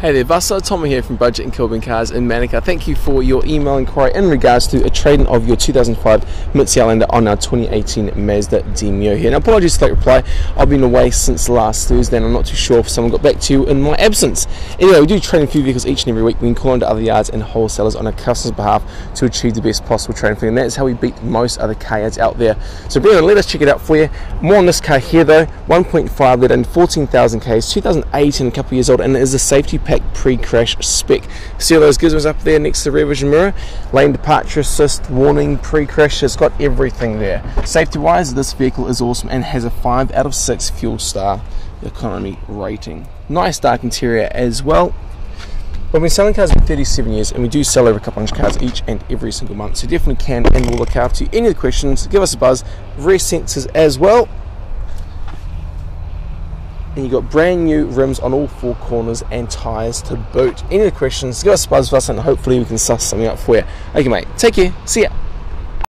Hey there, Vasa. Tommy here from Budget and Kilburn Cars in Manukau. Thank you for your email inquiry in regards to a trading of your 2005 Mitsubishi Outlander on our 2018 Mazda Demio here. Now, apologies for that reply. I've been away since last Thursday and I'm not too sure if someone got back to you in my absence. Anyway, we do trade a few vehicles each and every week. We can call into other yards and wholesalers on our customers' behalf to achieve the best possible trading fee, and that's how we beat most other car yards out there. So, Brennan, let us check it out for you. More on this car here, though 1.5 litre and 14,000 Ks, 2018, a couple years old, and it is a safety pack pre-crash spec. See all those gizmos up there next to the rear vision mirror? Lane departure assist, warning, pre-crash, it's got everything there. Safety-wise, this vehicle is awesome and has a 5 out of 6 fuel star economy rating. Nice dark interior as well. We've been selling cars for 37 years and we do sell over a couple hundred cars each and every single month. So definitely can and will look after you. Any of the questions, give us a buzz. Rear sensors as well and you've got brand new rims on all four corners and tyres to boot. Any questions, give us a buzz for us and hopefully we can suss something out for you. Okay, mate, take care. See ya.